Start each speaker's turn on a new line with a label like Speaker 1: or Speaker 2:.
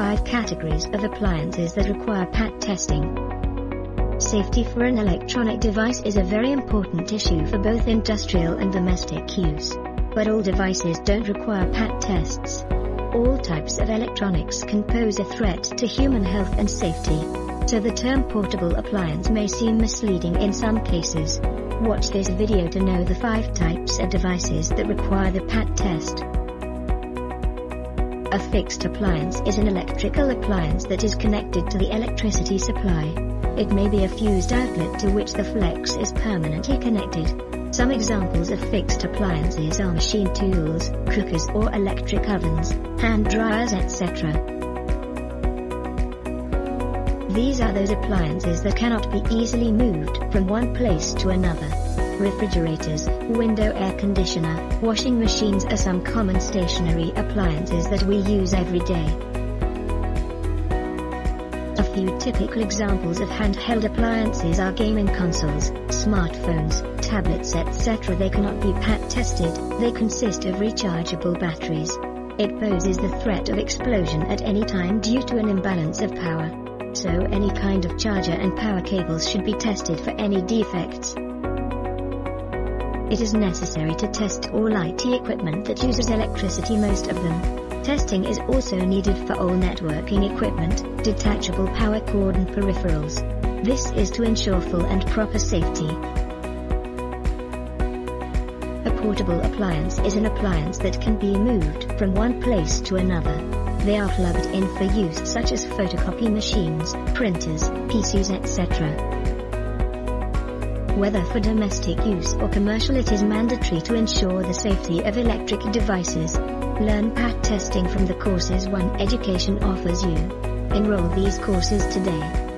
Speaker 1: five categories of appliances that require PAT testing. Safety for an electronic device is a very important issue for both industrial and domestic use. But all devices don't require PAT tests. All types of electronics can pose a threat to human health and safety. So the term portable appliance may seem misleading in some cases. Watch this video to know the 5 types of devices that require the PAT test. A fixed appliance is an electrical appliance that is connected to the electricity supply. It may be a fused outlet to which the flex is permanently connected. Some examples of fixed appliances are machine tools, cookers or electric ovens, hand dryers etc. These are those appliances that cannot be easily moved from one place to another. Refrigerators, window air conditioner, washing machines are some common stationary appliances that we use every day. A few typical examples of handheld appliances are gaming consoles, smartphones, tablets etc. They cannot be PAT tested, they consist of rechargeable batteries. It poses the threat of explosion at any time due to an imbalance of power. So any kind of charger and power cables should be tested for any defects. It is necessary to test all IT equipment that uses electricity most of them. Testing is also needed for all networking equipment, detachable power cord and peripherals. This is to ensure full and proper safety. A portable appliance is an appliance that can be moved from one place to another. They are plugged in for use such as photocopy machines, printers, PCs etc. Whether for domestic use or commercial it is mandatory to ensure the safety of electric devices. Learn PAT testing from the courses One Education offers you. Enroll these courses today.